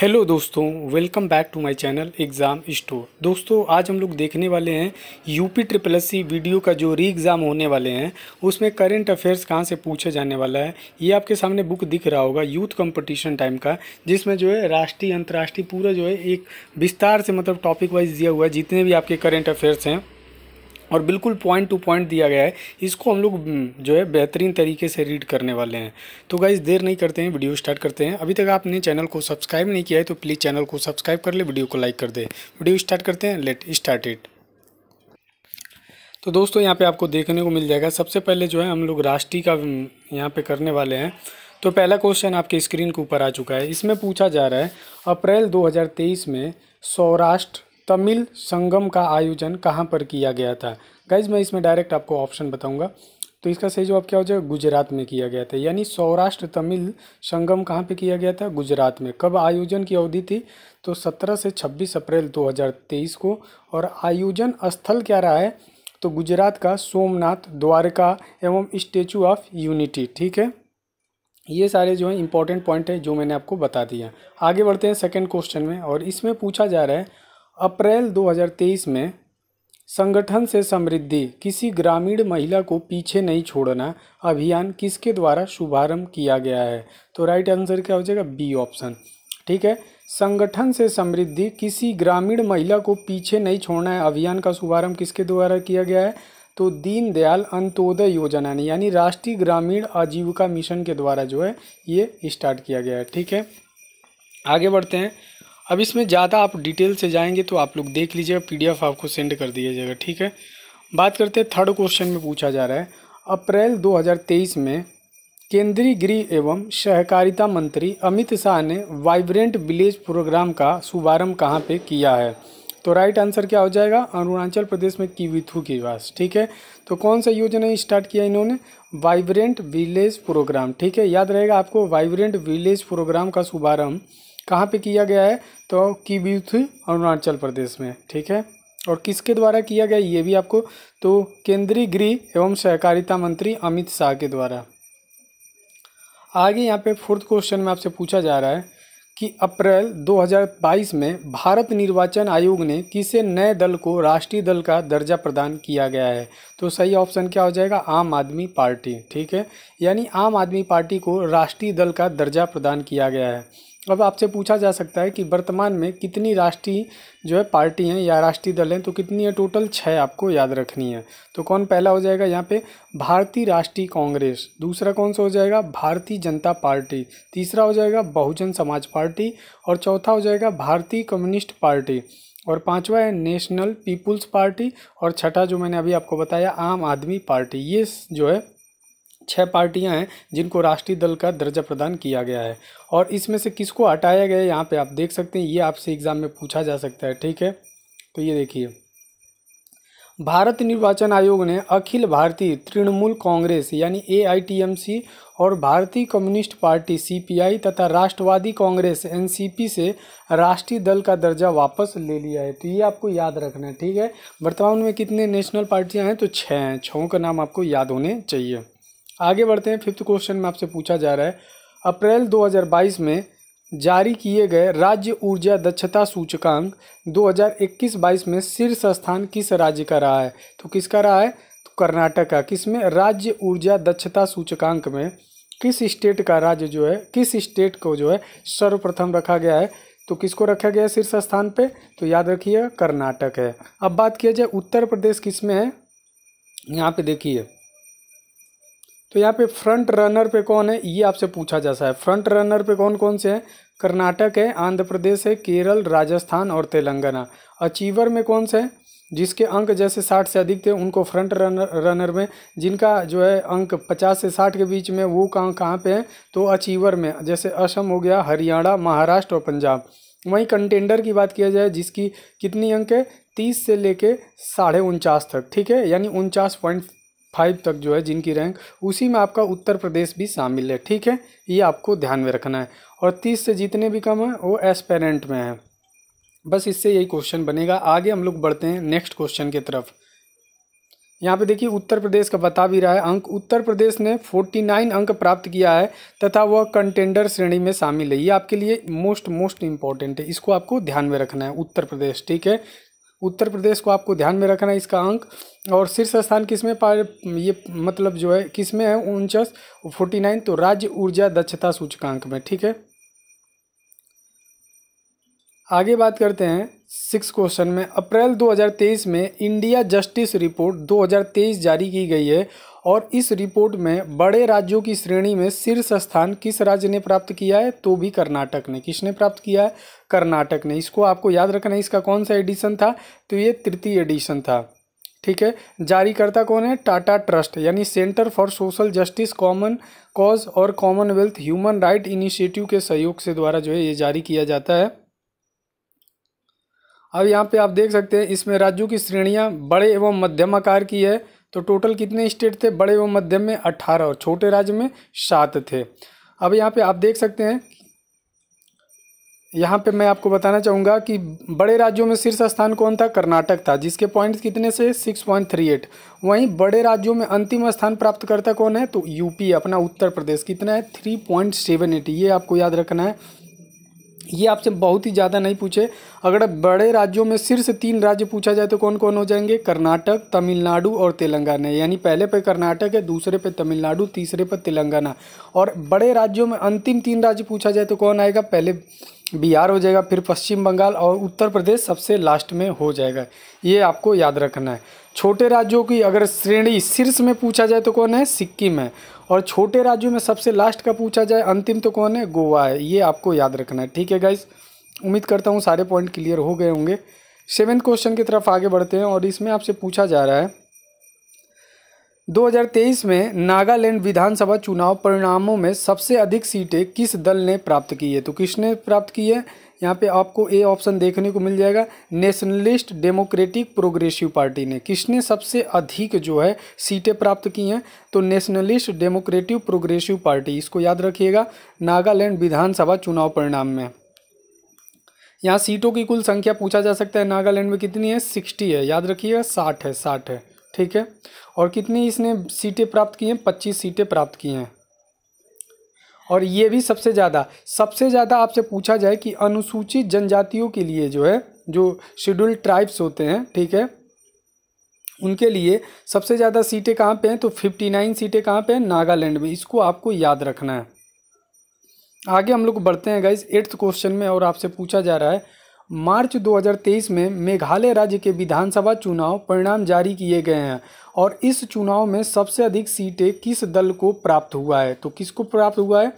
Hello दोस्तों welcome back to my channel exam store दोस्तों, आज हम लोग देखने वाले हैं UP triple S C video का जो री एग्ज़ाम होने वाले हैं, उसमें करंट अफेयर्स कहाँ से पूछे जाने वाला है? ये आपके सामने बुक दिख रहा होगा यूथ कंपटीशन टाइम का, जिसमें जो है राष्ट्रीय, अंतर्राष्ट्रीय पूरा जो है एक विस्तार से मतलब टॉपिक वाइज दिया हुआ है, जितने भी आपके करेंट अफेयर्स हैं। और बिल्कुल पॉइंट टू पॉइंट दिया गया है। इसको हम लोग हम्म, जो है बेहतरीन तरीके से रीड करने वाले हैं। तो गाइज़ देर नहीं करते हैं वीडियो स्टार्ट करते हैं। अभी तक आपने चैनल को सब्सक्राइब नहीं किया है तो प्लीज़ चैनल को सब्सक्राइब कर ले वीडियो को लाइक कर दे। वीडियो स्टार्ट करते हैं लेट स्टार्ट इट तो दोस्तों यहाँ पे आपको देखने को मिल जाएगा। सबसे पहले जो है हम लोग राष्ट्रीय का हम्म, यहाँ पे करने वाले हैं। तो पहला क्वेश्चन आपके स्क्रीन के ऊपर आ चुका है। इसमें पूछा जा रहा है अप्रैल 2023 में सौराष्ट्र तमिल संगम का आयोजन कहाँ पर किया गया था? गाइज़ मैं इसमें डायरेक्ट आपको ऑप्शन बताऊँगा। तो इसका सही जवाब क्या हो जाएगा? गुजरात में किया गया था। यानी सौराष्ट्र तमिल संगम कहाँ पे किया गया था? गुजरात में। कब आयोजन की अवधि थी? तो 17 से 26 अप्रैल 2023 को। और आयोजन स्थल क्या रहा है? तो गुजरात का सोमनाथ द्वारका एवं स्टेचू ऑफ़ यूनिटी ठीक है? ये सारे जो है इंपॉर्टेंट पॉइंट है जो मैंने आपको बता दिया आगे बढ़ते हैं सेकेंड क्वेश्चन में और इसमें पूछा जा रहा है अप्रैल 2023 में संगठन से समृद्धि किसी ग्रामीण महिला को पीछे नहीं छोड़ना अभियान किसके द्वारा शुभारंभ किया गया है? तो राइट आंसर क्या हो जाएगा? बी ऑप्शन ठीक है? संगठन से समृद्धि किसी ग्रामीण महिला को पीछे नहीं छोड़ना है अभियान का शुभारंभ किसके द्वारा किया गया है? तो दीनदयाल अंत्योदय योजना ने यानी राष्ट्रीय ग्रामीण आजीविका मिशन के द्वारा जो है ये स्टार्ट किया गया है। ठीक है? आगे बढ़ते हैं। अब इसमें ज़्यादा आप डिटेल से जाएँगे तो आप लोग देख लीजिएगा पीडीएफ आपको सेंड कर दिया जाएगा, ठीक है? बात करते हैं थर्ड क्वेश्चन में पूछा जा रहा है। अप्रैल 2023 में केंद्रीय गृह एवं सहकारिता मंत्री अमित शाह ने वाइब्रेंट विलेज प्रोग्राम का शुभारंभ कहाँ पे किया है? तो राइट आंसर क्या हो जाएगा? अरुणाचल प्रदेश में कीविथू के पास ठीक है? तो कौन सा योजना स्टार्ट किया इन्होंने? वाइब्रेंट विलेज प्रोग्राम, ठीक है? याद रहेगा आपको, वाइब्रेंट विलेज प्रोग्राम का शुभारंभ कहाँ पे किया गया है? तो कीब्यूथ अरुणाचल प्रदेश में, ठीक है? और किसके द्वारा किया गया ये भी आपको तो केंद्रीय गृह एवं सहकारिता मंत्री अमित शाह के द्वारा। आगे यहाँ पे फोर्थ क्वेश्चन में आपसे पूछा जा रहा है कि अप्रैल 2022 में भारत निर्वाचन आयोग ने किसे नए दल को राष्ट्रीय दल का दर्जा प्रदान किया गया है? तो सही ऑप्शन क्या हो जाएगा? आम आदमी पार्टी, ठीक है? यानी आम आदमी पार्टी को राष्ट्रीय दल का दर्जा प्रदान किया गया है। अब आपसे पूछा जा सकता है कि वर्तमान में कितनी राष्ट्रीय जो है पार्टी हैं या राष्ट्रीय दल हैं तो कितनी है टोटल? छः आपको याद रखनी है। तो कौन पहला हो जाएगा यहाँ पे? भारतीय राष्ट्रीय कांग्रेस। दूसरा कौन सा हो जाएगा? भारतीय जनता पार्टी। तीसरा हो जाएगा बहुजन समाज पार्टी। और चौथा हो जाएगा भारतीय कम्युनिस्ट पार्टी। और पांचवा है नेशनल पीपुल्स पार्टी। और छठा जो मैंने अभी आपको बताया, आम आदमी पार्टी। ये जो है छह पार्टियाँ हैं जिनको राष्ट्रीय दल का दर्जा प्रदान किया गया है। और इसमें से किसको हटाया गया है यहाँ पे आप देख सकते हैं, ये आपसे एग्ज़ाम में पूछा जा सकता है, ठीक है? तो ये देखिए। भारत निर्वाचन आयोग ने अखिल भारतीय तृणमूल कांग्रेस यानी एआईटीएमसी और भारतीय कम्युनिस्ट पार्टी सीपीआई तथा राष्ट्रवादी कांग्रेस एनसीपी से राष्ट्रीय दल का दर्जा वापस ले लिया है। तो ये आपको याद रखना है, ठीक है? वर्तमान में कितने नेशनल पार्टियाँ हैं तो छः हैं। छः का नाम आपको याद होने चाहिए। आगे बढ़ते हैं फिफ्थ क्वेश्चन में आपसे पूछा जा रहा है। अप्रैल 2022 में जारी किए गए राज्य ऊर्जा दक्षता सूचकांक 2021-22 में शीर्ष स्थान किस राज्य का रहा है? तो किसका रहा है? तो कर्नाटक का। किसमें? राज्य ऊर्जा दक्षता सूचकांक में। किस स्टेट का राज्य जो है, किस स्टेट को जो है सर्वप्रथम रखा गया है? तो किसको रखा गया है? शीर्ष स्थान पे। तो याद रखिए, कर्नाटक है। अब बात किया जाए, उत्तर प्रदेश किसमें है? यहाँ पे देखिए। तो यहाँ पे फ्रंट रनर पे कौन है? ये आपसे पूछा जा सकता है। फ्रंट रनर पे कौन कौन से हैं? कर्नाटक है, आंध्र प्रदेश है, केरल, राजस्थान और तेलंगाना। अचीवर में कौन से हैं? जिसके अंक जैसे साठ से अधिक थे, उनको फ्रंट रनर रनर में, जिनका जो है अंक पचास से साठ के बीच में, वो कहाँ कहाँ पे हैं? तो अचीवर में। जैसे असम हो गया, हरियाणा, महाराष्ट्र और पंजाब। वहीं कंटेंडर की बात किया जाए, जिसकी कितनी अंक है? तीस से लेके साढ़े उनचास तक, ठीक है? यानी उनचास पॉइंट फाइव तक जो है जिनकी रैंक उसी में आपका उत्तर प्रदेश भी शामिल है, ठीक है? ये आपको ध्यान में रखना है। और तीस से जितने भी कम हैं, वो एस्पेरेंट में है। बस इससे यही क्वेश्चन बनेगा। आगे हम लोग बढ़ते हैं नेक्स्ट क्वेश्चन की तरफ़। यहाँ पे देखिए, उत्तर प्रदेश का बता भी रहा है अंक। उत्तर प्रदेश ने 49 अंक प्राप्त किया है तथा वह कंटेंडर श्रेणी में शामिल है। ये आपके लिए मोस्ट मोस्ट इंपॉर्टेंट है। इसको आपको ध्यान में रखना है उत्तर प्रदेश, ठीक है? उत्तर प्रदेश को आपको ध्यान में रखना है इसका अंक। और शीर्ष स्थान किसमें ये मतलब जो है, किसमें है? उनचास, फोर्टी नाइन तो राज्य ऊर्जा दक्षता सूचकांक में, ठीक है? आगे बात करते हैं। सिक्स क्वेश्चन में, अप्रैल 2023 में इंडिया जस्टिस रिपोर्ट 2023 जारी की गई है और इस रिपोर्ट में बड़े राज्यों की श्रेणी में शीर्ष स्थान किस राज्य ने प्राप्त किया है? तो भी कर्नाटक ने। किसने प्राप्त किया है? कर्नाटक ने। इसको आपको याद रखना है, इसका कौन सा एडिशन था? तो ये तृतीय एडिशन था। ठीक है? जारीकर्ता कौन है? टाटा ट्रस्ट, यानी centre for social justice, common cause और कॉमनवेल्थ ह्यूमन राइट इनिशिएटिव के सहयोग से द्वारा जो है ये जारी किया जाता है। अब यहाँ पे आप देख सकते हैं, इसमें राज्यों की श्रेणियाँ बड़े एवं मध्यम आकार की है। तो टोटल कितने स्टेट थे? बड़े एवं मध्यम में अट्ठारह और छोटे राज्य में सात थे। अब यहाँ पे आप देख सकते हैं, यहाँ पे मैं आपको बताना चाहूँगा कि बड़े राज्यों में शीर्ष स्थान कौन था? कर्नाटक था, जिसके पॉइंट्स कितने से? Six point three eight. वहीं बड़े राज्यों में अंतिम स्थान प्राप्त करता कौन है? तो यूपी, अपना उत्तर प्रदेश कितना है? Three point seven eight. ये आपको याद रखना है। ये आपसे बहुत ही ज़्यादा नहीं पूछे। अगर बड़े राज्यों में शीर्ष तीन राज्य पूछा जाए तो कौन कौन हो जाएँगे? कर्नाटक, तमिलनाडु और तेलंगाना। यानी पहले पे कर्नाटक है, दूसरे पे तमिलनाडु, तीसरे पे तेलंगाना। और बड़े राज्यों में अंतिम तीन राज्य पूछा जाए तो कौन आएगा? पहले बिहार हो जाएगा, फिर पश्चिम बंगाल और उत्तर प्रदेश सबसे लास्ट में हो जाएगा। ये आपको याद रखना है। छोटे राज्यों की अगर श्रेणी शीर्ष में पूछा जाए तो कौन है? सिक्किम है। और छोटे राज्यों में सबसे लास्ट का पूछा जाए, अंतिम तो कौन है? गोवा है। ये आपको याद रखना है। ठीक है गाइज़ उम्मीद करता हूँ सारे पॉइंट क्लियर हो गए होंगे। सेवेंथ क्वेश्चन की तरफ़ आगे बढ़ते हैं और इसमें आपसे पूछा जा रहा है। 2023 में नागालैंड विधानसभा चुनाव परिणामों में सबसे अधिक सीटें किस दल ने प्राप्त की है? तो किसने प्राप्त की है? यहाँ पे आपको ए ऑप्शन देखने को मिल जाएगा नेशनलिस्ट डेमोक्रेटिक प्रोग्रेसिव पार्टी ने। किसने सबसे अधिक जो है सीटें प्राप्त की हैं? तो नेशनलिस्ट डेमोक्रेटिव प्रोग्रेसिव पार्टी इसको याद रखिएगा, नागालैंड विधानसभा चुनाव परिणाम में। यहाँ सीटों की कुल संख्या पूछा जा सकता है, नागालैंड में कितनी है? सिक्सटी है। याद रखिएगा, साठ है साठ है, ठीक है? और कितनी इसने सीटें प्राप्त की हैं? पच्चीस सीटें प्राप्त की हैं। और ये भी सबसे ज़्यादा सबसे ज़्यादा आपसे पूछा जाए कि अनुसूचित जनजातियों के लिए जो है, जो शेड्यूल्ड ट्राइब्स होते हैं, ठीक है, उनके लिए सबसे ज़्यादा सीटें कहाँ पे हैं? तो फिफ्टी नाइन सीटें कहाँ पे हैं? नागालैंड में। इसको आपको याद रखना है। आगे हम लोग बढ़ते हैं गाइज़ एट्थ क्वेश्चन में और आपसे पूछा जा रहा है मार्च 2023 में मेघालय राज्य के विधानसभा चुनाव परिणाम जारी किए गए हैं और इस चुनाव में सबसे अधिक सीटें किस दल को प्राप्त हुआ है? तो किसको प्राप्त हुआ है?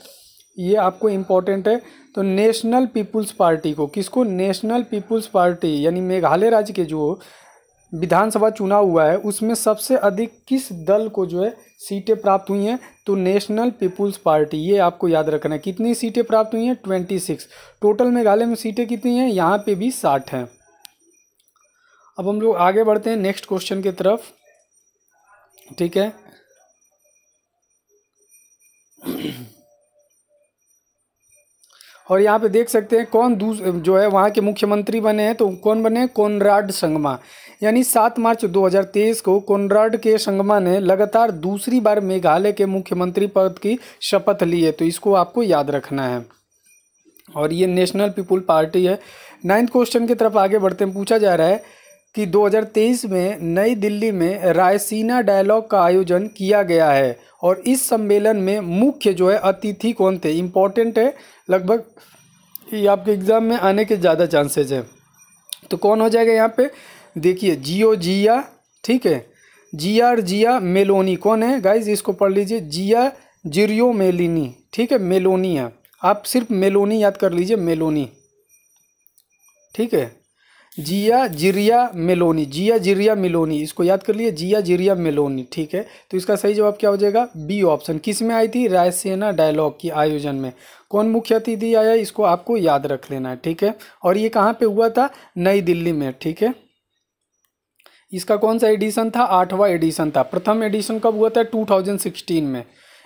ये आपको इम्पोर्टेंट है। तो नेशनल पीपुल्स पार्टी को, किसको? नेशनल पीपुल्स पार्टी यानी मेघालय राज्य के जो विधानसभा चुनाव हुआ है, उसमें सबसे अधिक किस दल को जो है सीटें प्राप्त हुई हैं? तो नेशनल पीपुल्स पार्टी, ये आपको याद रखना है। कितनी सीटें प्राप्त हुई हैं? Twenty six. टोटल मेघालय में सीटें कितनी हैं? यहाँ पे भी साठ हैं। अब हम लोग आगे बढ़ते हैं नेक्स्ट क्वेश्चन की तरफ़। ठीक है? और यहाँ पे देख सकते हैं कौन दूस, जो है वहाँ के मुख्यमंत्री बने हैं तो कौन बने कोनराड संगमा। यानी सात मार्च 2023 को कोनराड के संगमा ने लगातार दूसरी बार मेघालय के मुख्यमंत्री पद की शपथ ली है। तो इसको आपको याद रखना है। और ये नेशनल पीपुल पार्टी है। नाइन्थ क्वेश्चन की तरफ़ आगे बढ़ते हैं। पूछा जा रहा है कि 2023 में नई दिल्ली में रायसीना डायलॉग का आयोजन किया गया है और इस सम्मेलन में मुख्य जो है अतिथि कौन थे? इम्पोर्टेंट है। लगभग ये आपके एग्ज़ाम में आने के ज़्यादा चांसेज हैं। तो कौन हो जाएगा यहाँ पे? देखिए, जियो, जिया, ठीक है? जी आर जिया, मेलोनी, कौन है? गाइज़ इसको पढ़ लीजिए। जिया, जिरियो, मेलिनी, ठीक है? मेलोनी है आप सिर्फ़ मेलोनी याद कर लीजिए, मेलोनी। ठीक है? जिया, जिरिया, मेलोनी। जिया, जिरिया, मेलोनी। इसको याद कर लिए जिया, जिरिया, मेलोनी, ठीक है? तो इसका सही जवाब क्या हो जाएगा? B option. किसमें आई थी? रायसेना डायलॉग की आयोजन में। कौन मुख्य अतिथि आया इसको आपको याद रख लेना है, ठीक है? और ये कहाँ पे हुआ था? नई दिल्ली में, ठीक है? इसका कौन सा एडिशन था? आठवां एडिशन था। प्रथम एडिशन कब हुआ था? टू में।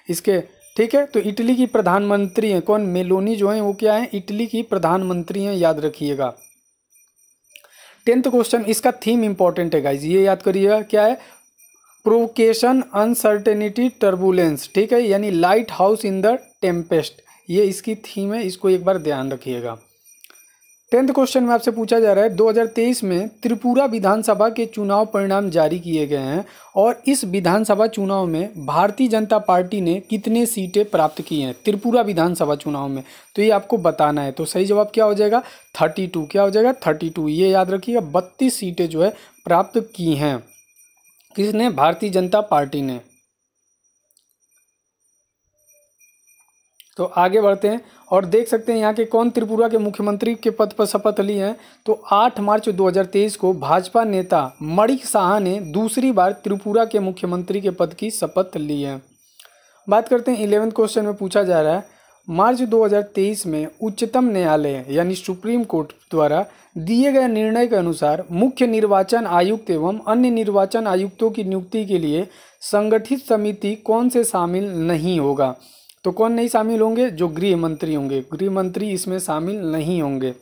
इसके, ठीक है? तो इटली की प्रधानमंत्री हैं। कौन? मेलोनी जो है, वो क्या है? इटली की प्रधानमंत्री हैं। याद रखिएगा। टेंथ क्वेश्चन, इसका थीम इंपॉर्टेंट है गाइज़ ये याद करिएगा, क्या है? प्रोवोकेशन अनसर्टेनिटी टर्बुलेंस ठीक है? यानी lighthouse in the Tempest ये इसकी थीम है, इसको एक बार ध्यान रखिएगा। टेंथ क्वेश्चन में आपसे पूछा जा रहा है 2023 में त्रिपुरा विधानसभा के चुनाव परिणाम जारी किए गए हैं और इस विधानसभा चुनाव में भारतीय जनता पार्टी ने कितने सीटें प्राप्त की हैं? त्रिपुरा विधानसभा चुनाव में। तो ये आपको बताना है। तो सही जवाब क्या हो जाएगा? Thirty two. क्या हो जाएगा? Thirty two. ये याद रखिएगा, बत्तीस सीटें जो है प्राप्त की हैं। किसने? भारतीय जनता पार्टी ने। तो आगे बढ़ते हैं और देख सकते हैं यहाँ के कौन त्रिपुरा के मुख्यमंत्री के पद पर शपथ ली हैं। तो 8 मार्च 2023 को भाजपा नेता मणिक साहा ने दूसरी बार त्रिपुरा के मुख्यमंत्री के पद की शपथ ली है। बात करते हैं इलेवेंथ क्वेश्चन में पूछा जा रहा है, मार्च 2023 में उच्चतम न्यायालय यानी सुप्रीम कोर्ट द्वारा दिए गए निर्णय के अनुसार मुख्य निर्वाचन आयुक्त एवं अन्य निर्वाचन आयुक्तों की नियुक्ति के लिए संगठित समिति कौन से शामिल नहीं होगा? तो कौन नहीं शामिल होंगे? जो गृह मंत्री होंगे। गृह मंत्री इसमें शामिल नहीं होंगे।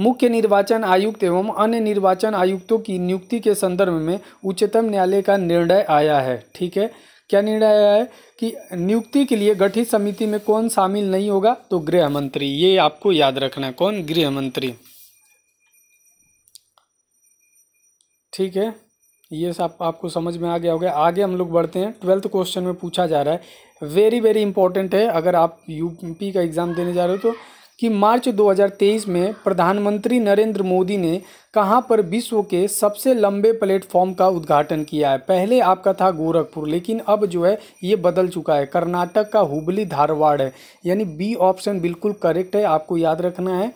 मुख्य निर्वाचन आयुक्त एवं अन्य निर्वाचन आयुक्तों की नियुक्ति के संदर्भ में उच्चतम न्यायालय का निर्णय आया है। ठीक है? क्या निर्णय आया है कि नियुक्ति के लिए गठित समिति में कौन शामिल नहीं होगा? तो गृह मंत्री ये आपको याद रखना है। कौन? गृह मंत्री ठीक है? ये सब आपको समझ में आ गया होगा। आगे हम लोग बढ़ते हैं। ट्वेल्थ क्वेश्चन में पूछा जा रहा है वेरी वेरी इंपॉर्टेंट है। अगर आप यूपी का एग्ज़ाम देने जा रहे हो तो कि मार्च 2023 में प्रधानमंत्री नरेंद्र मोदी ने कहाँ पर विश्व के सबसे लंबे प्लेटफॉर्म का उद्घाटन किया है? पहले आपका था गोरखपुर, लेकिन अब जो है, ये बदल चुका है। कर्नाटक का हुबली धारवाड़ है। यानी बी ऑप्शन बिल्कुल करेक्ट है, आपको याद रखना है।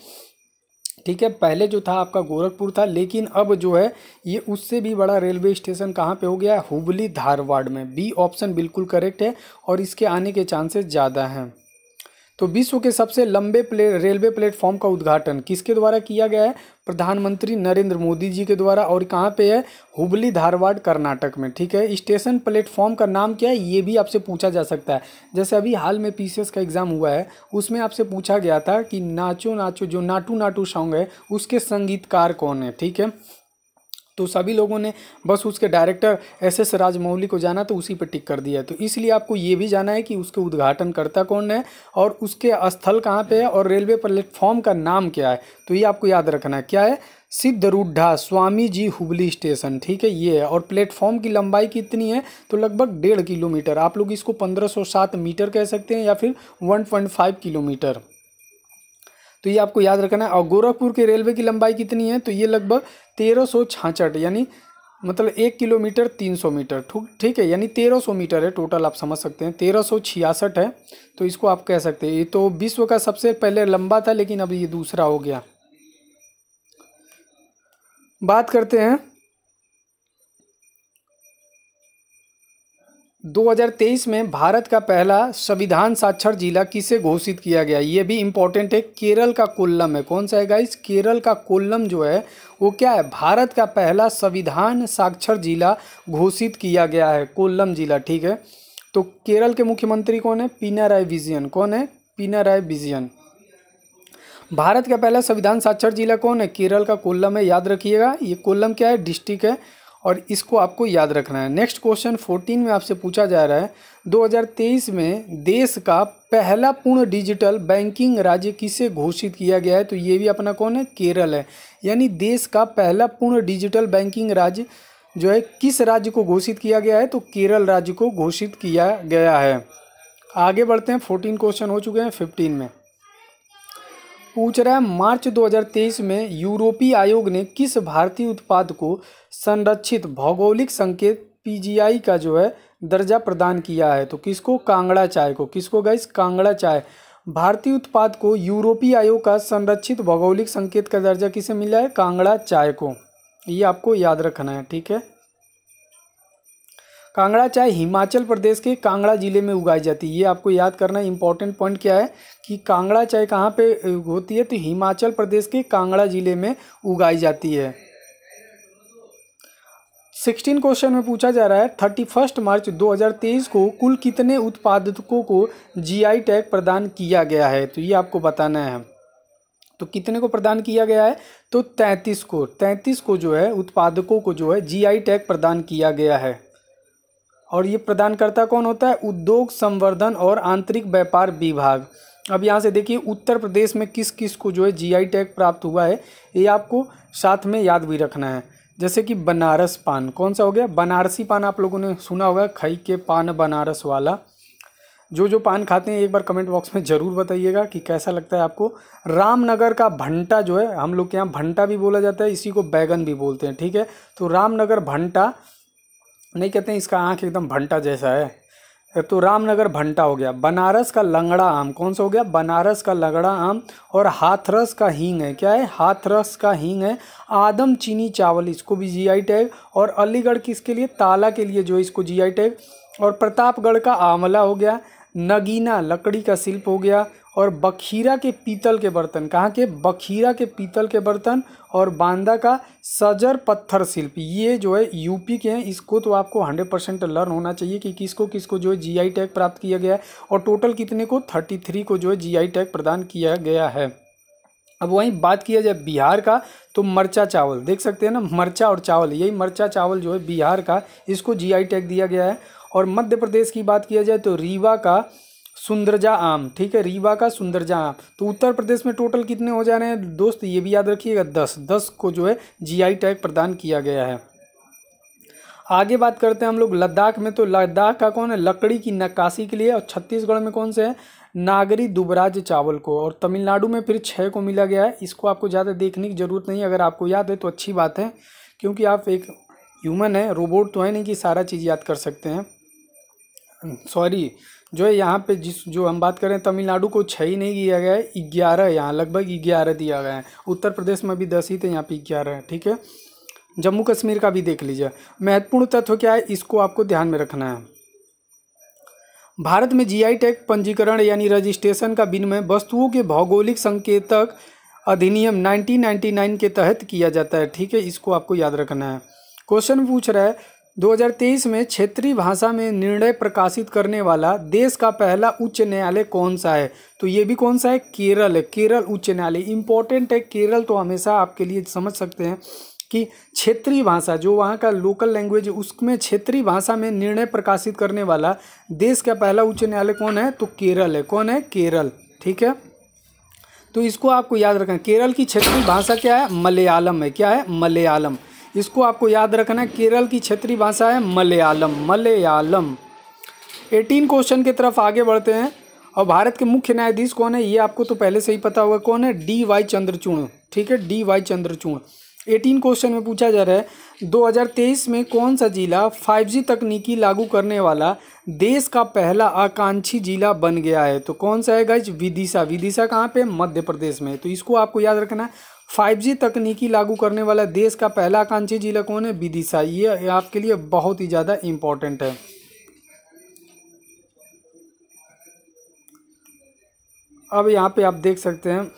ठीक है, पहले जो था आपका गोरखपुर था, लेकिन अब जो है, ये उससे भी बड़ा रेलवे स्टेशन कहाँ पे हो गया? है हुबली धारवाड़ में। बी ऑप्शन बिल्कुल करेक्ट है और इसके आने के चांसेस ज़्यादा हैं। तो विश्व के सबसे लंबे प्ले, रेलवे प्लेटफॉर्म का उद्घाटन किसके द्वारा किया गया है? प्रधानमंत्री नरेंद्र मोदी जी के द्वारा और कहाँ पे है? हुबली धारवाड़, कर्नाटक में, ठीक है? स्टेशन प्लेटफॉर्म का नाम क्या है? ये भी आपसे पूछा जा सकता है। जैसे अभी हाल में पीसीएस का एग्ज़ाम हुआ है, उसमें आपसे पूछा गया था कि नाचो नाचो, जो नाटू नाटू सॉन्ग है, उसके संगीतकार कौन है, ठीक है? तो सभी लोगों ने बस उसके डायरेक्टर एस एस राजमौली को जाना तो उसी पर टिक कर दिया तो इसलिए आपको ये भी जाना है कि उसके उद्घाटन करता कौन है और उसके स्थल कहाँ पे है और रेलवे प्लेटफॉर्म का नाम क्या है। तो ये आपको याद रखना है। क्या है? सिद्धरूढ़ा स्वामी जी हुबली स्टेशन, ठीक है? ये है। और प्लेटफॉर्म की लंबाई कितनी है? तो लगभग डेढ़ किलोमीटर। आप लोग इसको पंद्रह मीटर कह सकते हैं या फिर वन किलोमीटर। तो ये आपको याद रखना है और गोरखपुर के रेलवे की लंबाई कितनी है? तो ये लगभग तेरह सौ छाछठ, यानी मतलब एक किलोमीटर तीन सौ मीटर ठीक है? यानी तेरह सौ मीटर है टोटल आप समझ सकते हैं, तेरह सौ छियासठ है। तो इसको आप कह सकते हैं, ये तो विश्व का सबसे पहले लंबा था, लेकिन अब ये दूसरा हो गया। बात करते हैं 2023 में भारत का पहला संविधान साक्षर जिला किसे घोषित किया गया? ये भी इम्पोर्टेंट है। केरल का कोल्लम है। कौन सा है गाइस केरल का कोल्लम जो है, वो क्या है? भारत का पहला संविधान साक्षर जिला घोषित किया गया है। कोल्लम जिला, ठीक है? तो केरल के मुख्यमंत्री कौन है? पीना राय विजयन। कौन है? पीना राय विजयन। भारत का पहला संविधान साक्षर जिला कौन है? केरल का कोल्लम है। याद रखिएगा, ये कोल्लम क्या है? डिस्ट्रिक्ट है। और इसको आपको याद रखना है। नेक्स्ट क्वेश्चन फोर्टीन में आपसे पूछा जा रहा है 2023 में देश का पहला पूर्ण डिजिटल बैंकिंग राज्य किसे घोषित किया गया है? तो ये भी अपना कौन है? केरल है। यानी देश का पहला पूर्ण डिजिटल बैंकिंग राज्य जो है, किस राज्य को घोषित किया गया है? तो केरल राज्य को घोषित किया गया है। आगे बढ़ते हैं। फोर्टीन क्वेश्चन हो चुके हैं फिफ्टीन में। पूछ रहा है, मार्च 2023 में यूरोपीय आयोग ने किस भारतीय उत्पाद को संरक्षित भौगोलिक संकेत पीजीआई का जो है दर्जा प्रदान किया है? तो किसको? कांगड़ा चाय को। किसको गाइस कांगड़ा चाय। भारतीय उत्पाद को यूरोपीय आयोग का संरक्षित भौगोलिक संकेत का दर्जा किसे मिला है? कांगड़ा चाय को। ये आपको याद रखना है, ठीक है? कांगड़ा चाय हिमाचल प्रदेश के कांगड़ा ज़िले में उगाई जाती है। ये आपको याद करना इंपॉर्टेंट पॉइंट क्या है कि कांगड़ा चाय कहाँ पे होती है तो हिमाचल प्रदेश के कांगड़ा ज़िले में उगाई जाती है। सिक्सटीन क्वेश्चन में पूछा जा रहा है थर्टी फ़र्स्ट मार्च 2023 को कुल कितने उत्पादकों को जीआई टैग प्रदान किया गया है? तो ये आपको बताना है। तो कितने को प्रदान किया गया है? तो तैंतीस को। तैंतीस को जो है, उत्पादकों को जो है जीआई टैग प्रदान किया गया है। और ये प्रदानकर्ता कौन होता है? उद्योग, संवर्धन और आंतरिक व्यापार विभाग। अब यहाँ से देखिए, उत्तर प्रदेश में किस किस को जो है जीआई टैग प्राप्त हुआ है, ये आपको साथ में याद भी रखना है। जैसे कि बनारस पान, कौन सा हो गया? बनारसी पान आप लोगों ने सुना होगा, खई के पान बनारस वाला। जो जो पान खाते हैं, एक बार कमेंट बॉक्स में ज़रूर बताइएगा कि कैसा लगता है आपको। रामनगर का भंटा जो है, हम लोग के यहाँ भंटा भी बोला जाता है, इसी को बैगन भी बोलते हैं, ठीक है? तो रामनगर भंटा नहीं कहते हैं इसका आँख एकदम भंटा जैसा है। तो रामनगर भंटा हो गया। बनारस का लंगड़ा आम, कौन सा हो गया? बनारस का लंगड़ा आम और हाथरस का हींग है। क्या है? हाथरस का हींग है। आदम चीनी चावल, इसको भी जीआई टैग। और अलीगढ़ किसके लिए? ताला के लिए जो इसको जीआई टैग। और प्रतापगढ़ का आंवला हो गया। नगीना लकड़ी का शिल्प हो गया। और बखीरा के पीतल के बर्तन। कहाँ के? बखीरा के पीतल के बर्तन और बांदा का सजर पत्थर शिल्प। ये जो है, यूपी के हैं, इसको तो आपको हंड्रेड परसेंट लर्न होना चाहिए कि किसको किसको जो है जीआई टैग प्राप्त किया गया है और टोटल कितने को? थर्टी थ्री को जो है जीआई टैग प्रदान किया गया है। अब वहीं बात किया जाए बिहार का तो मरचा चावल। देख सकते हैं ना, मरचा और चावल, यही मरचा चावल जो है बिहार का, इसको जीआई टैग दिया गया है। और मध्य प्रदेश की बात किया जाए तो रीवा का सुंदरजा आम, ठीक है? रीवा का सुंदरजा आम। तो उत्तर प्रदेश में टोटल कितने हो जा रहे हैं? दोस्त, ये भी याद रखिएगा, दस। दस को जो है जीआई टैग प्रदान किया गया है। आगे बात करते हैं हम लोग लद्दाख में। तो लद्दाख का कौन है? लकड़ी की नक्काशी के लिए। और छत्तीसगढ़ में कौन से है? नागरी दुबराज चावल को। और तमिलनाडु में फिर छः को मिला गया है। इसको आपको ज़्यादा देखने की ज़रूरत नहीं अगर आपको याद है तो अच्छी बात है। क्योंकि आप एक ह्यूमन है रोबोट तो है नहीं कि सारा चीज़ याद कर सकते हैं। सॉरी जो है यहाँ पे जिस, जो हम बात करें तमिलनाडु को छः ही नहीं दिया गया है, ग्यारह यहाँ, लगभग ग्यारह दिया गया है। उत्तर प्रदेश में भी दस ही थे, यहाँ पे ग्यारह है, ठीक है? जम्मू कश्मीर का भी देख लीजिए। महत्वपूर्ण तत्व क्या है? इसको आपको ध्यान में रखना है। भारत में जीआई टैग पंजीकरण यानी रजिस्ट्रेशन का विनिमय वस्तुओं के भौगोलिक संकेतक अधिनियम 1999 के तहत किया जाता है, ठीक है? इसको आपको याद रखना है। क्वेश्चन पूछ रहा है 2023 में क्षेत्रीय भाषा में निर्णय प्रकाशित करने वाला देश का पहला उच्च न्यायालय कौन सा है? तो ये भी कौन सा है? केरल है। केरल उच्च न्यायालय। इंपॉर्टेंट है केरल तो हमेशा आपके लिए समझ सकते हैं कि क्षेत्रीय भाषा, जो वहाँ का लोकल लैंग्वेज उसमें क्षेत्रीय भाषा में निर्णय प्रकाशित करने वाला देश का पहला उच्च न्यायालय कौन है? तो केरल है। कौन है? केरल। ठीक है? तो इसको आपको याद रखना केरल की क्षेत्रीय भाषा क्या है? मलयालम है। क्या है? मलयालम। इसको आपको याद रखना है, केरल की क्षेत्रीय भाषा है मलयालम मलयालम। एटीन क्वेश्चन की तरफ़ आगे बढ़ते हैं, और भारत के मुख्य न्यायाधीश कौन है, ये आपको तो पहले से ही पता होगा कौन है, डी वाई चंद्रचूड़। ठीक है, D Y Chandrachud. Eighteen question में पूछा जा रहा है 2023 में कौन सा जिला 5G तकनीकी लागू करने वाला देश का पहला आकांक्षी जिला बन गया है? तो कौन सा है गाइज़ विदिशा। विदिशा कहाँ पे मध्य प्रदेश में। तो इसको आपको याद रखना है फाइव जी तकनीकी लागू करने वाला देश का पहला आकांक्षी जिला कौन है? विदिशा। ये आपके लिए बहुत ही ज़्यादा इम्पोर्टेंट है। अब यहाँ पे आप देख सकते हैं।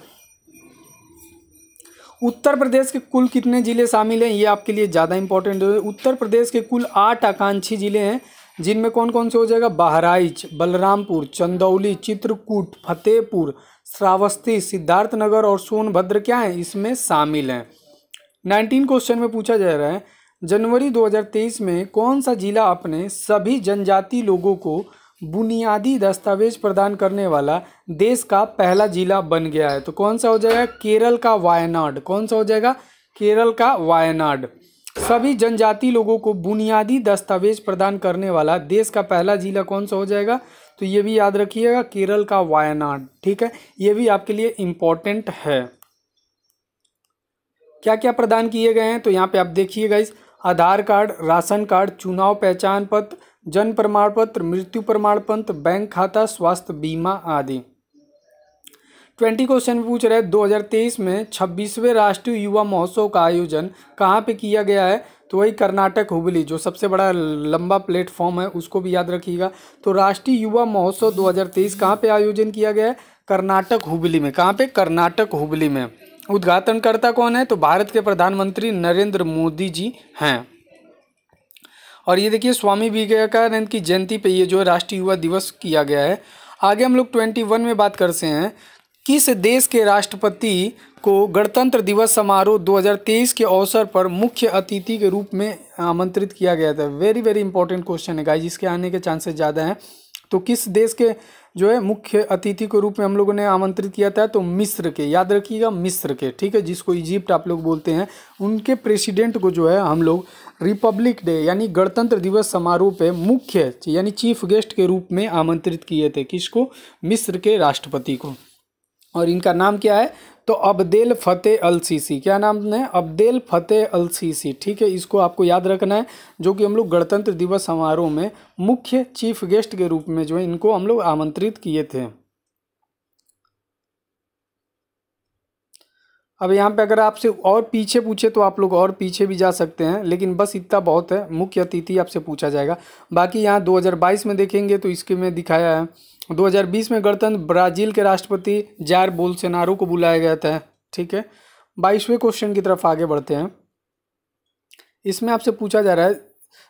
उत्तर प्रदेश के कुल कितने ज़िले शामिल हैं? ये आपके लिए ज़्यादा इंपॉर्टेंट है। उत्तर प्रदेश के कुल आठ आकांक्षी ज़िले हैं। जिनमें कौन कौन से हो जाएगा? बहराइच, बलरामपुर, चंदौली, चित्रकूट, फतेहपुर, श्रावस्ती, सिद्धार्थनगर और सोनभद्र क्या हैं? इसमें शामिल हैं। नाइनटीन क्वेश्चन में पूछा जा रहा है, जनवरी 2023 में कौन सा जिला अपने सभी जनजाति लोगों को बुनियादी दस्तावेज़ प्रदान करने वाला देश का पहला जिला बन गया है? तो कौन सा हो जाएगा? केरल का वायनाड। कौन सा हो जाएगा? केरल का वायनाड। सभी जनजाति लोगों को बुनियादी दस्तावेज़ प्रदान करने वाला देश का पहला जिला कौन सा हो जाएगा? तो ये भी याद रखिएगा, केरल का वायनाड, ठीक है? ये भी आपके लिए इम्पोर्टेंट है। क्या क्या प्रदान किए गए हैं? तो यहाँ पे आप देखिएगा इस आधार कार्ड, राशन कार्ड, चुनाव पहचान पत्र, जन्म प्रमाण पत्र, मृत्यु प्रमाण पत्र, बैंक खाता, स्वास्थ्य बीमा आदि। ट्वेंटी क्वेश्चन पूछ रहे हैं 2023 में छब्बीसवें राष्ट्रीय युवा महोत्सव का आयोजन कहाँ पे किया गया है? तो वही कर्नाटक हुबली, जो सबसे बड़ा लंबा प्लेटफॉर्म है, उसको भी याद रखिएगा। तो राष्ट्रीय युवा महोत्सव 2023 कहाँ पे आयोजन किया गया है? कर्नाटक हुबली में। कहाँ पे? कर्नाटक हुबली में। उद्घाटनकर्ता कौन है? तो भारत के प्रधानमंत्री नरेंद्र मोदी जी हैं। और ये देखिए, स्वामी विवेकानंद की जयंती पे ये जो है राष्ट्रीय युवा दिवस किया गया है। आगे हम लोग ट्वेंटी वन में बात करते हैं। किस देश के राष्ट्रपति को गणतंत्र दिवस समारोह 2023 के अवसर पर मुख्य अतिथि के रूप में आमंत्रित किया गया था? वेरी वेरी इंपॉर्टेंट क्वेश्चन है गाइस जिसके आने के चांसेस ज़्यादा हैं। तो किस देश के जो है मुख्य अतिथि के रूप में हम लोगों ने आमंत्रित किया था? तो मिस्र के। याद रखिएगा, मिस्र के, ठीक है? जिसको इजिप्ट आप लोग बोलते हैं, उनके प्रेसिडेंट को जो है हम लोग रिपब्लिक डे यानी गणतंत्र दिवस समारोह पे मुख्य, यानी चीफ गेस्ट के रूप में आमंत्रित किए थे। किसको? मिस्र के राष्ट्रपति को। और इनका नाम क्या है? तो अब्देल फ़तेह अल सीसी क्या नाम है? अब्देल फ़तेह अल सीसी ठीक है, इसको आपको याद रखना है, जो कि हम लोग गणतंत्र दिवस समारोह में मुख्य चीफ गेस्ट के रूप में जो है, इनको हम लोग आमंत्रित किए थे। अब यहाँ पे अगर आपसे और पीछे पूछे तो आप लोग और पीछे भी जा सकते हैं, लेकिन बस इतना बहुत है, मुख्य अतिथि आपसे पूछा जाएगा। बाकी यहाँ 2022 में देखेंगे तो इसके में दिखाया है। 2020 में गणतंत्र ब्राज़ील के राष्ट्रपति जार बोलसेनारो को बुलाया गया था। ठीक है? बाईसवें क्वेश्चन की तरफ़ आगे बढ़ते हैं। इसमें आपसे पूछा जा रहा है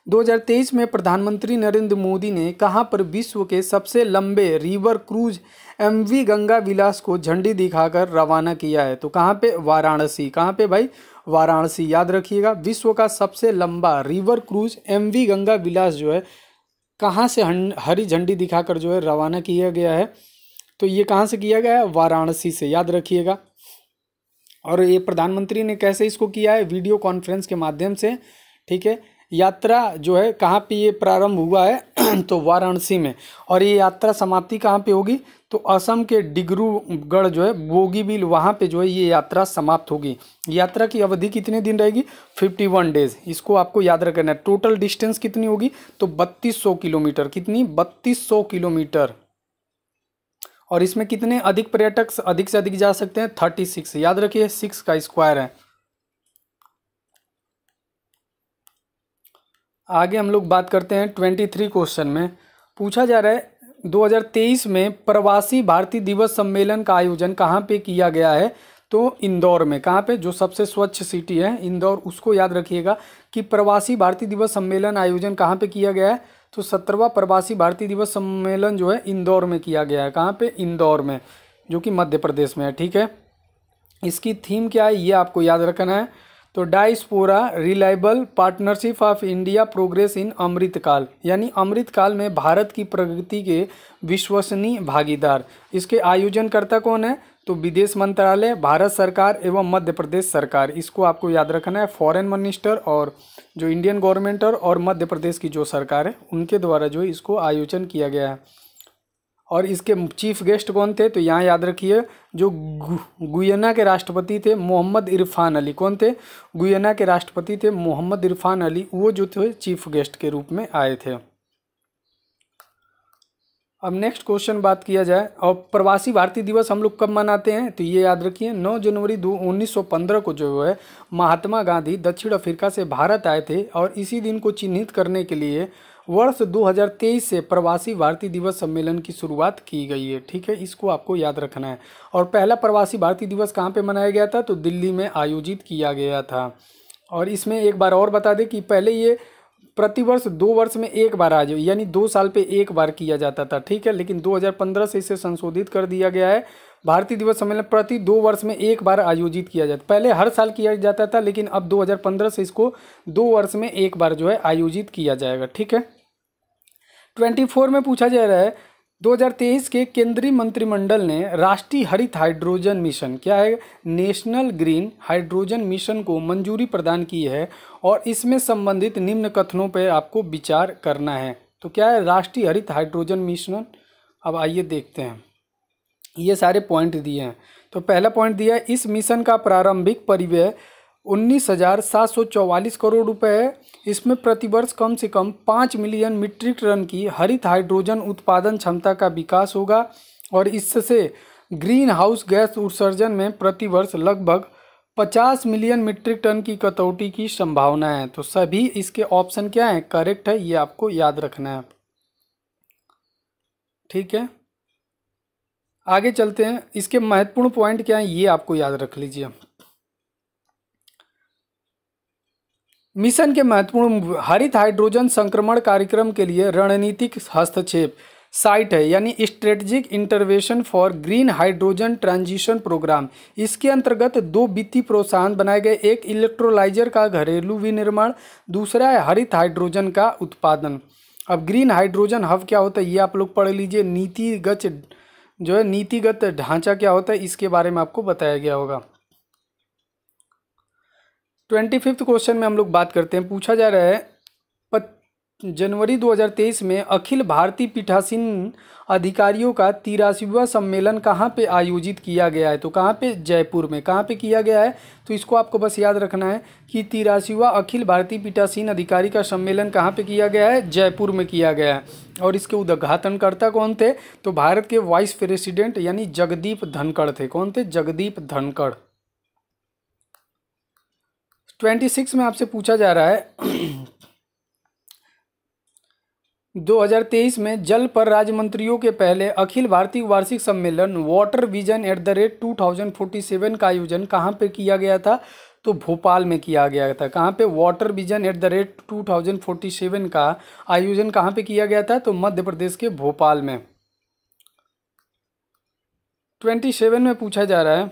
2023 में प्रधानमंत्री नरेंद्र मोदी ने कहाँ पर विश्व के सबसे लंबे river cruise MV Ganga Vilas को झंडी दिखाकर रवाना किया है? तो कहाँ पे? वाराणसी। कहाँ पे भाई? वाराणसी। याद रखिएगा, विश्व का सबसे लंबा river cruise MV Ganga Vilas जो है कहाँ से हरी झंडी दिखाकर जो है रवाना किया गया है? तो ये कहाँ से किया गया है? वाराणसी से। याद रखिएगा। और ये प्रधानमंत्री ने कैसे इसको किया है? वीडियो कॉन्फ्रेंस के माध्यम से, ठीक है? यात्रा जो है, कहाँ पे ये प्रारंभ हुआ है तो वाराणसी में। और ये यात्रा समाप्ति कहाँ पे होगी तो असम के डिग्रूगढ़ जो है, बोगीबिल वहाँ पे जो है, ये यात्रा समाप्त होगी। यात्रा की अवधि कितने दिन रहेगी? Fifty one days. इसको आपको याद रखना है। टोटल डिस्टेंस कितनी होगी? तो बत्तीस सौ किलोमीटर। कितनी? बत्तीस सौ किलोमीटर। और इसमें कितने अधिक पर्यटक, अधिक से अधिक जा सकते हैं? Thirty six. याद रखिए, सिक्स का स्क्वायर है। आगे हम लोग बात करते हैं ट्वेंटी थ्री क्वेश्चन में। पूछा जा रहा है 2023 में प्रवासी भारतीय दिवस सम्मेलन का आयोजन कहाँ पे किया गया है? तो इंदौर में। कहाँ पे? जो सबसे स्वच्छ सिटी है इंदौर, उसको याद रखिएगा कि प्रवासी भारतीय दिवस सम्मेलन आयोजन कहाँ पे किया गया है? तो सत्रहवा प्रवासी भारतीय दिवस सम्मेलन जो है इंदौर में किया गया है। कहाँ पे? इंदौर में, जो कि मध्य प्रदेश में है, ठीक है? इसकी थीम क्या है, ये आपको याद रखना है। तो diaspora reliable partnership of India progress in Amritkaal यानी अमृतकाल में भारत की प्रगति के विश्वसनीय भागीदार। इसके आयोजनकर्ता कौन है? तो विदेश मंत्रालय, भारत सरकार एवं मध्य प्रदेश सरकार। इसको आपको याद रखना है फॉरेन मिनिस्टर और जो इंडियन गवर्नमेंट और मध्य प्रदेश की जो सरकार है, उनके द्वारा जो इसको आयोजन किया गया है। और इसके चीफ गेस्ट कौन थे? तो यहाँ याद रखिए, जो गुयना के राष्ट्रपति थे मोहम्मद इरफान अली। कौन थे? गुयना के राष्ट्रपति थे मोहम्मद इरफान अली। वो जो थे चीफ गेस्ट के रूप में आए थे। अब नेक्स्ट क्वेश्चन बात किया जाए। और प्रवासी भारतीय दिवस हम लोग कब मनाते हैं? तो ये याद रखिए 9 जनवरी दो, उन्नीस को जो है, महात्मा गांधी दक्षिण अफ्रीका से भारत आए थे और इसी दिन को चिन्हित करने के लिए वर्ष 2023 से प्रवासी भारतीय दिवस सम्मेलन की शुरुआत की गई है। ठीक है, इसको आपको याद रखना है। और पहला प्रवासी भारतीय दिवस कहाँ पे मनाया गया था? तो दिल्ली में आयोजित किया गया था। और इसमें एक बार और बता दें कि पहले ये प्रतिवर्ष दो वर्ष में एक बार आ जाए यानी दो साल पे एक बार किया जाता था। ठीक है, लेकिन 2015 से इसे संशोधित कर दिया गया है। भारतीय दिवस सम्मेलन प्रति दो वर्ष में एक बार आयोजित किया जाता पहले हर साल किया जाता था, लेकिन अब 2015 से इसको दो वर्ष में एक बार जो है आयोजित किया जाएगा, ठीक है? 24 में पूछा जा रहा है 2023 के केंद्रीय मंत्रिमंडल ने राष्ट्रीय हरित हाइड्रोजन मिशन, क्या है? नेशनल ग्रीन हाइड्रोजन मिशन को मंजूरी प्रदान की है और इसमें संबंधित निम्न कथनों पर आपको विचार करना है। तो क्या है राष्ट्रीय हरित हाइड्रोजन मिशन? अब आइए देखते हैं। ये सारे पॉइंट दिए हैं। तो पहला पॉइंट दिया है, इस मिशन का प्रारंभिक परिव्यय उन्नीस हज़ार सात सौ चौवालीस करोड़ रुपए है। इसमें प्रतिवर्ष कम से कम पाँच मिलियन मीट्रिक टन की हरित हाइड्रोजन उत्पादन क्षमता का विकास होगा और इससे ग्रीन हाउस गैस उत्सर्जन में प्रतिवर्ष लगभग पचास मिलियन मीट्रिक टन की कटौती की संभावना है। तो सभी इसके ऑप्शन क्या हैं? करेक्ट है, ये आपको याद रखना है। ठीक है? आगे चलते हैं। इसके महत्वपूर्ण पॉइंट क्या है, ये आपको याद रख लीजिए मिशन के महत्वपूर्ण हरित हाइड्रोजन संक्रमण कार्यक्रम के लिए रणनीतिक हस्तक्षेप साइट है, यानी strategic intervention for green hydrogen transition programme इसके अंतर्गत दो वित्तीय प्रोत्साहन बनाए गए, एक इलेक्ट्रोलाइजर का घरेलू विनिर्माण, दूसरा है हरित हाइड्रोजन का उत्पादन। अब ग्रीन हाइड्रोजन हब क्या होता है, ये आप लोग पढ़ लीजिए। नीतिगत जो है नीतिगत ढांचा क्या होता है, इसके बारे में आपको बताया गया होगा। ट्वेंटी फिफ्थ क्वेश्चन में हम लोग बात करते हैं, पूछा जा रहा है जनवरी 2023 में अखिल भारतीय पीठासीन अधिकारियों का तिरासीवा सम्मेलन कहाँ पे आयोजित किया गया है? तो कहाँ पे? जयपुर में। कहाँ पे किया गया है? तो इसको आपको बस याद रखना है कि तिरासीवा अखिल भारतीय पीठासीन अधिकारी का सम्मेलन कहाँ पे किया गया है? जयपुर में किया गया है। और इसके उद्घाटनकर्ता कौन थे? तो भारत के वाइस प्रेसिडेंट यानी जगदीप धनखड़ थे। कौन थे? जगदीप धनखड़। ट्वेंटी सिक्स में आपसे पूछा जा रहा है 2023 में जल पर राज्य मंत्रियों के पहले अखिल भारतीय वार्षिक सम्मेलन water vision at the rate two का आयोजन कहाँ पर किया गया था? तो भोपाल में किया गया था। कहाँ पे? Water vision at the rate two का आयोजन कहाँ पे किया गया था? तो मध्य प्रदेश के भोपाल में। ट्वेंटी सेवन में पूछा जा रहा है,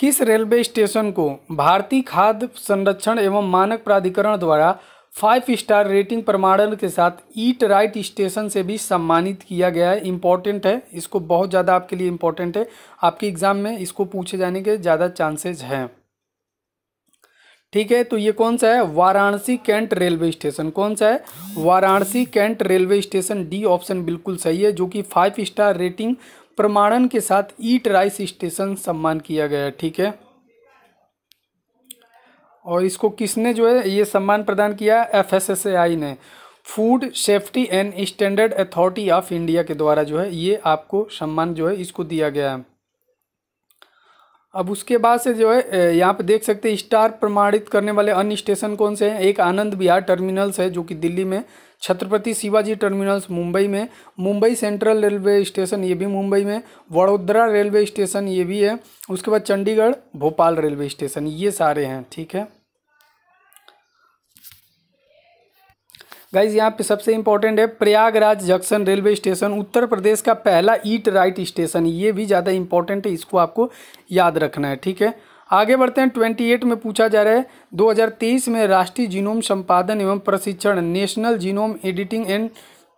किस रेलवे स्टेशन को भारतीय खाद्य संरक्षण एवं मानक प्राधिकरण द्वारा फाइव स्टार रेटिंग प्रमाणन के साथ ईट राइट स्टेशन से भी सम्मानित किया गया है। इंपॉर्टेंट है। इसको बहुत ज़्यादा आपके लिए इम्पोर्टेंट है। आपके एग्ज़ाम में इसको पूछे जाने के ज़्यादा चांसेज हैं। ठीक है तो ये कौन सा है? Varanasi Cantt railway station. कौन सा है? Varanasi Cantt railway station D option बिल्कुल सही है, जो कि फाइव स्टार रेटिंग प्रमाणन के साथ ईट राइस स्टेशन सम्मान किया गया है। ठीक है। और इसको किसने जो है ये सम्मान प्रदान किया एफ़ एस एस आई ने। Food safety and standard authority of India के द्वारा जो है ये आपको सम्मान जो है इसको दिया गया है। अब उसके बाद से जो है यहाँ पे देख सकते हैं, स्टार प्रमाणित करने वाले अन्य स्टेशन कौन से हैं? एक आनंद बिहार टर्मिनल्स है, जो कि दिल्ली में, छत्रपति शिवाजी टर्मिनल्स मुंबई में, मुंबई सेंट्रल रेलवे स्टेशन ये भी मुंबई में, वडोदरा रेलवे स्टेशन ये भी है, उसके बाद चंडीगढ़, भोपाल रेलवे स्टेशन, ये सारे हैं, ठीक है? गाइज़ यहाँ पे सबसे इंपॉर्टेंट है Prayagraj junction railway station, Uttar Pradesh का पहला ईट राइट स्टेशन ये भी ज़्यादा इंपॉर्टेंट है, इसको आपको याद रखना है, ठीक है? आगे बढ़ते हैं ट्वेंटी एट में पूछा जा रहा है 2023 में राष्ट्रीय जीनोम संपादन एवं प्रशिक्षण national genome editing and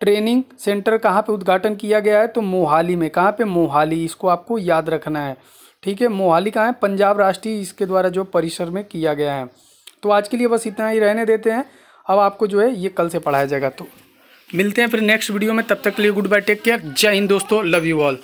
training centre कहाँ पे उद्घाटन किया गया है? तो मोहाली में। कहाँ पे? मोहाली, इसको आपको याद रखना है, ठीक है? मोहाली कहाँ है? पंजाब राष्ट्रीय इसके द्वारा जो परिसर में किया गया है। तो आज के लिए बस इतना ही, रहने देते हैं। अब आपको जो है ये कल से पढ़ाया जाएगा तो मिलते हैं फिर नेक्स्ट वीडियो में, तब तक के लिए गुड बाय टेक केयर जय हिंद दोस्तों लव यू ऑल